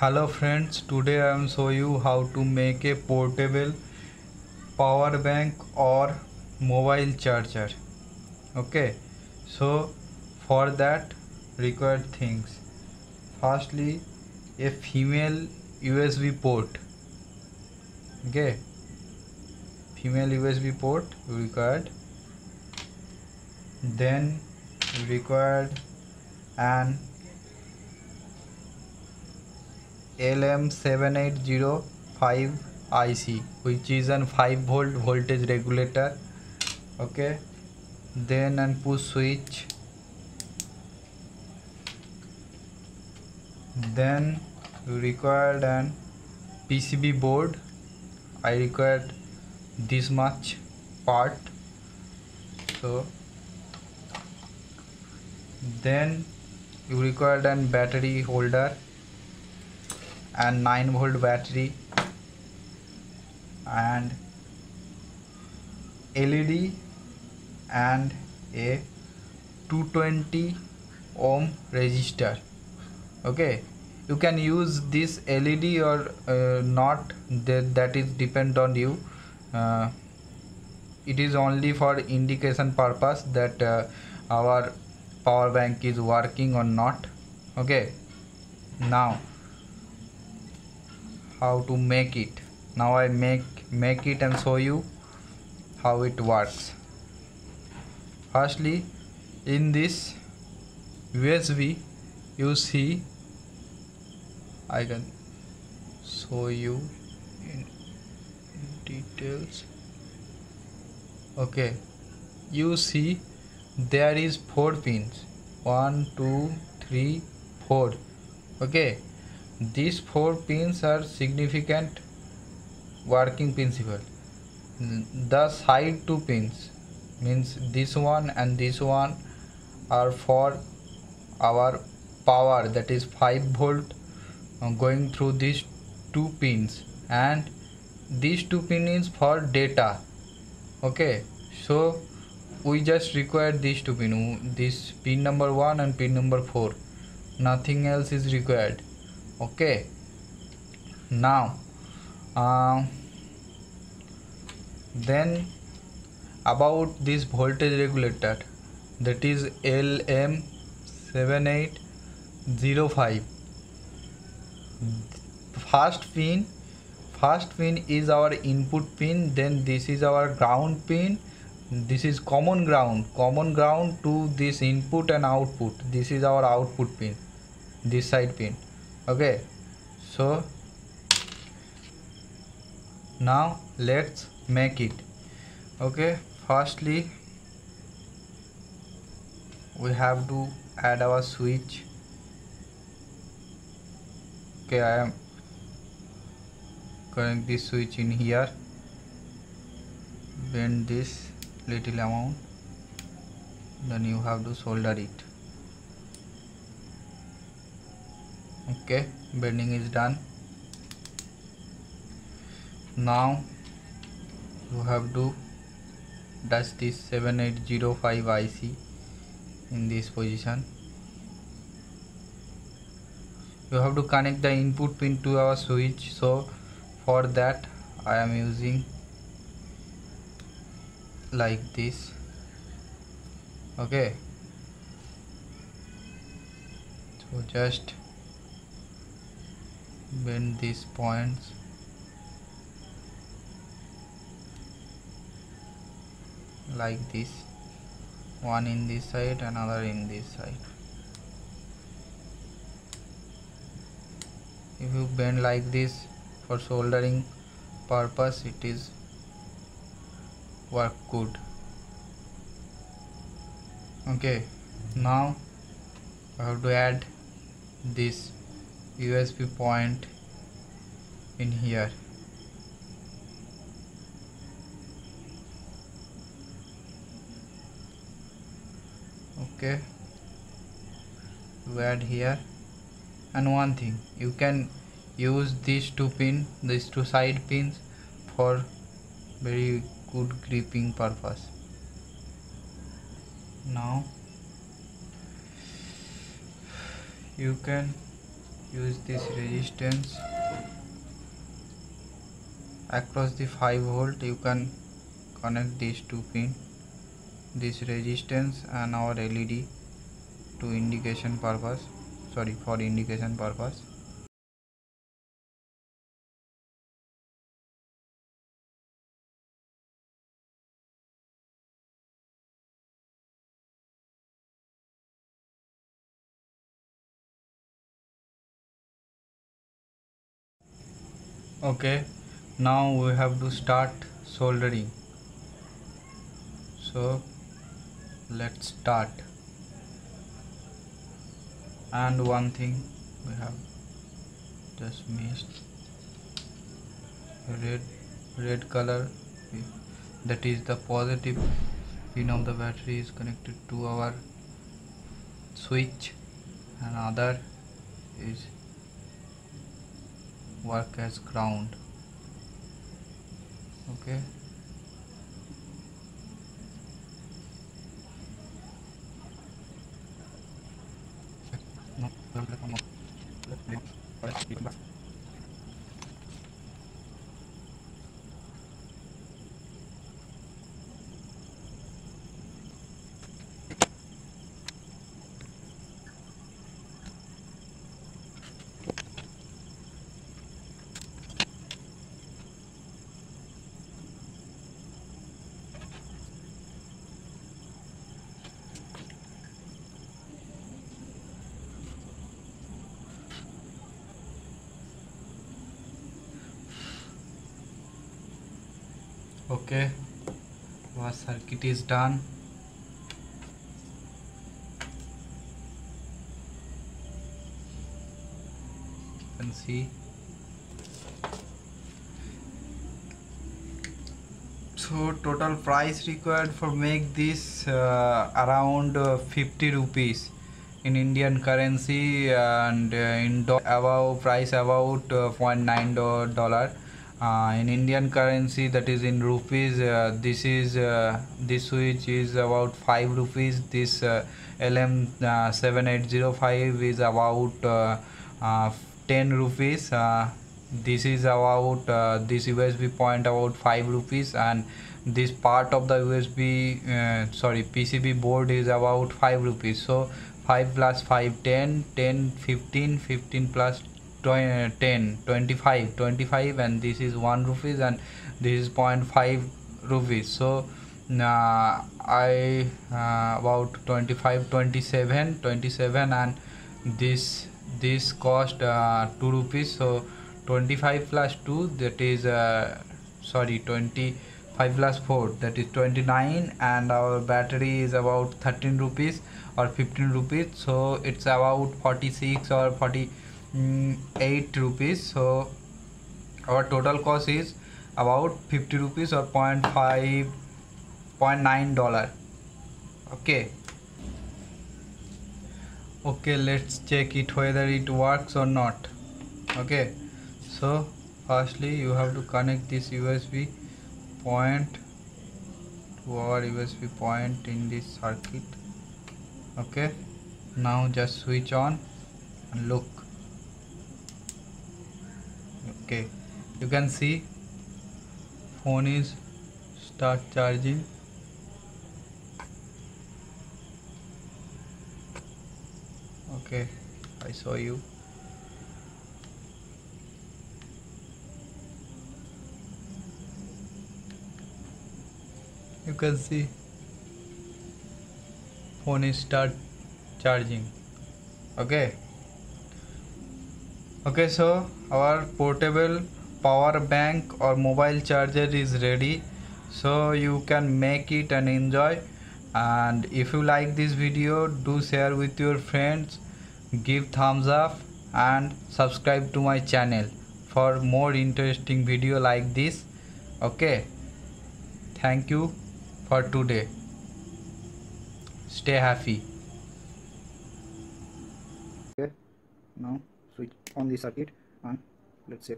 hello friends today i am show you how to make a portable power bank or mobile charger. Okay so for that required things. Firstly a female usb port. Okay female usb port required. Then required an L M seven eight zero five I C हुई चीज़ an five volt voltage regulator okay then and push switch then required an P C B board I required this much part so then you required an battery holder and 9 volt battery and LED and a 220 ohm resistor. Okay you can use this LED or uh, not that, that is depend on you. Uh, it is only for indication purpose that uh, our power bank is working or not. Okay now how to make it. Now I make make it and show you how it works. Firstly in this USB you see I can show you in details. Okay you see there is four pins. One two three four. Okay these four pins are significant working principle. The side two pins means this one and this one are for our power that is 5 volt uh, going through these two pins. And these two pins for data. Okay so we just require these two pin this pin number 1 and pin number 4 nothing else is required okay. Now uh, then about this voltage regulator that is LM7805 first pin first pin is our input pin then this is our ground pin. This is common ground common ground to this input and output. This is our output pin this side pin okay. So now let's make it. Okay. Firstly we have to add our switch. Okay i am connect this switch in here. Bend this little amount. Then you have to solder it okay bending is done. Now you have to touch this 7805 IC in this position. You have to connect the input pin to our switch. So for that I am using like this. Okay. So just bend these points like this one in this side another in this side. If you bend like this for soldering purpose it is work good. Okay now I have to add this USB point in here. Okay. Add here. And one thing you can use these two pin these two side pins for very good gripping purpose. Now you can use this resistance across the 5 volt. You can connect these two pin this resistance and our LED to indication purpose sorry for indication purpose okay now we have to start soldering. So let's start. And one thing we have just missed. Red red color. That is the positive pin of the battery is connected to our switch. And other is work as ground. Okay okay. Our circuit is done. You can see. So total price required for make this uh, around uh, 50 rupees. In Indian currency and uh, in about price about uh, 0.9 dollar in Indian currency that is in rupees uh, this is uh, this switch is about 5 rupees. This uh, LM7805 is about uh, uh, 10 rupees. This is about this USB point about 5 rupees and this part of the USB sorry PCB board is about 5 rupees. So 5 plus 5 10 10 15 15 plus 10 25 25 and this is 1 rupees and this is 0.5 rupees. So uh, i uh, about 25 27 27 and this this cost uh, 2 rupees. So 25 plus 2 that is uh, sorry 25 plus 4 that is 29 and our battery is about 13 rupees or 15 rupees. So it's about 46 or 40 mm, 8 rupees. So our total cost is about 50 rupees or 0.5 0.9 dollar. Okay. Okay let's check it whether it works or not. Okay. So firstly you have to connect this USB point to our USB point in this circuit. Okay. Now just switch on and look okay. You can see phone is start charging. Okay I saw you. You can see phone is start charging. Okay okay so our portable power bank or mobile charger is ready. So you can make it and enjoy. And if you like this video do share with your friends give thumbs up and subscribe to my channel for more interesting video like this. Okay thank you for today. Stay happy. Now switch on the circuit. And let's say